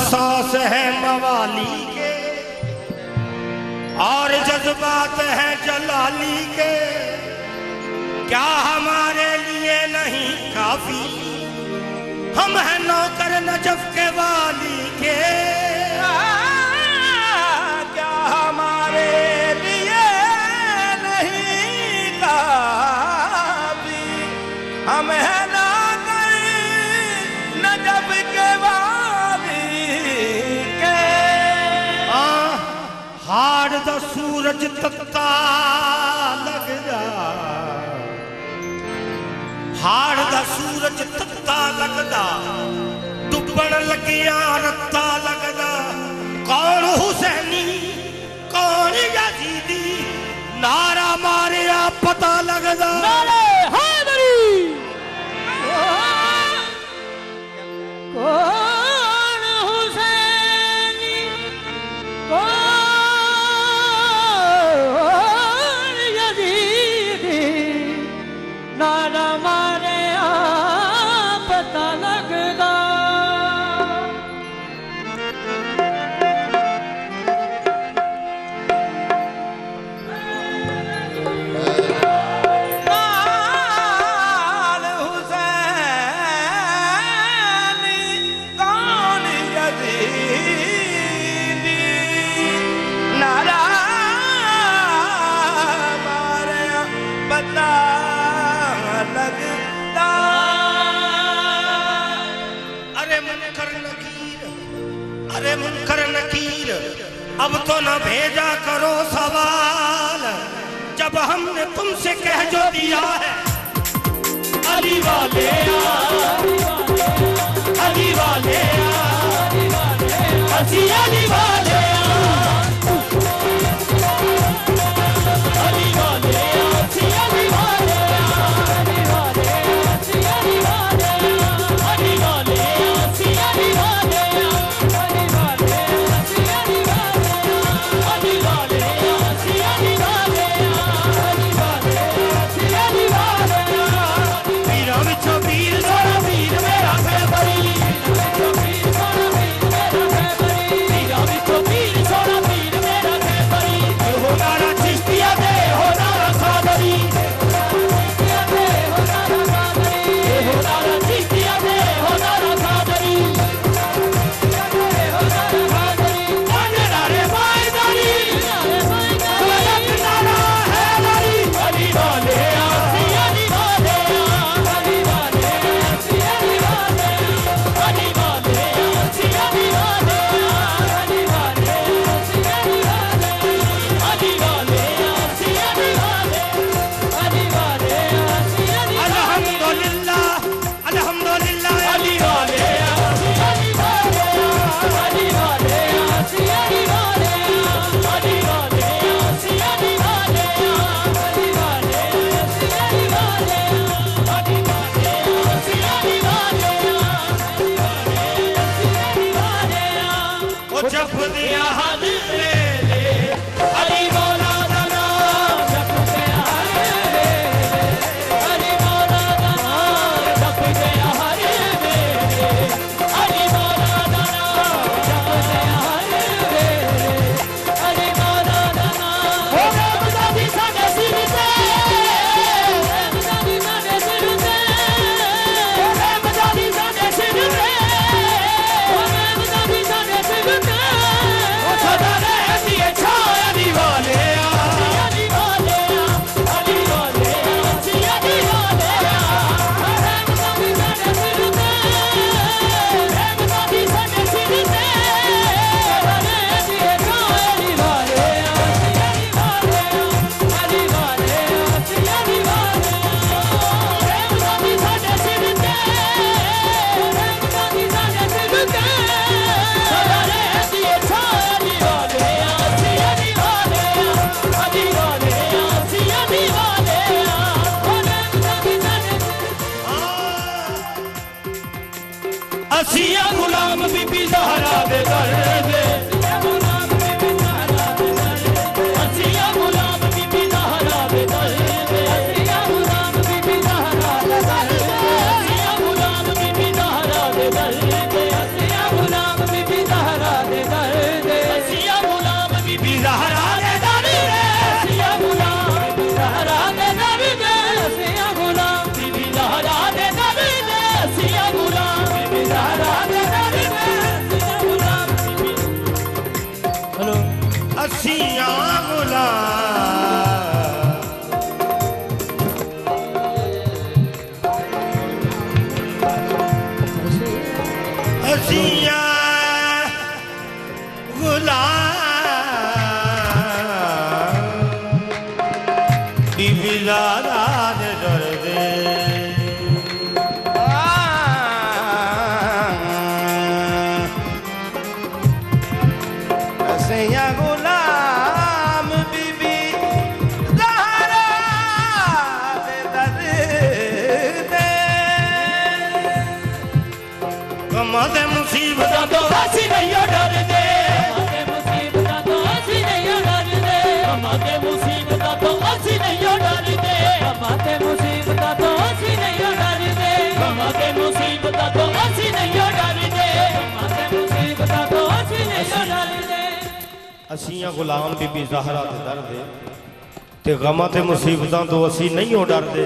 सांस है मवाली के, और जज्बात है जलाली के। क्या हमारे लिए नहीं काफ़ी? हम हैं नौकर नजफ के वाली। सूरज तत्ता लग जा हाड़ का सूरज तत्ता लगता डुबण लगिया रत्ता लगता कौन हुसैनी, कौन यजीदी? नारा मारिया पता लगता नारा मुझसे कह जो दिया है अली वाले अली वाले अली वाले Dale. দিবি জানার के मुसीबत तो असी नहीं डरते। गम के असी नहीं डरते। गुलाम बीबी जहरा दे गमां ते तो असी नहीं डरते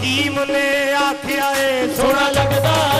ਹਕੀਮ ਨੇ ਆਖਿਆ ਏ ਸੋਹਣਾ ਲੱਗਦਾ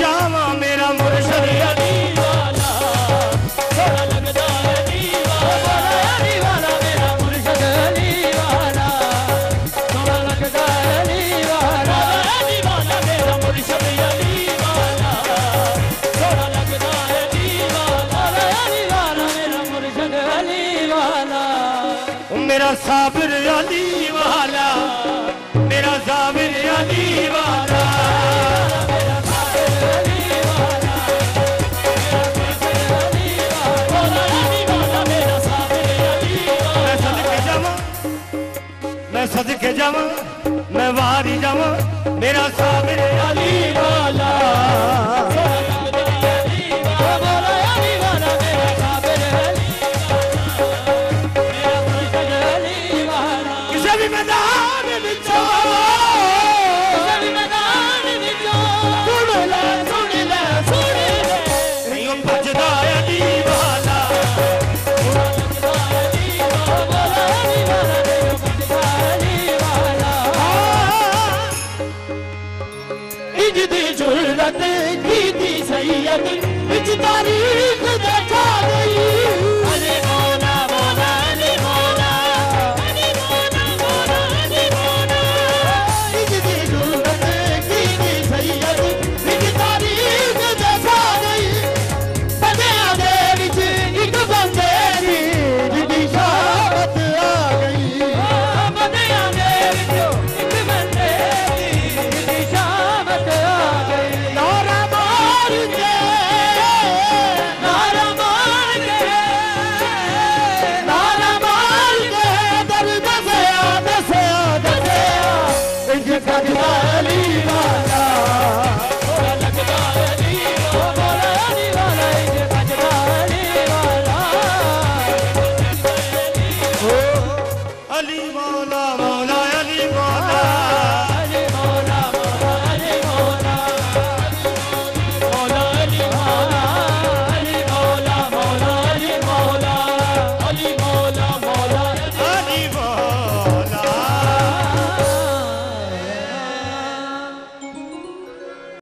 जावा सदके जावा मैं वारी जावा मेरा सामने अली Thank you.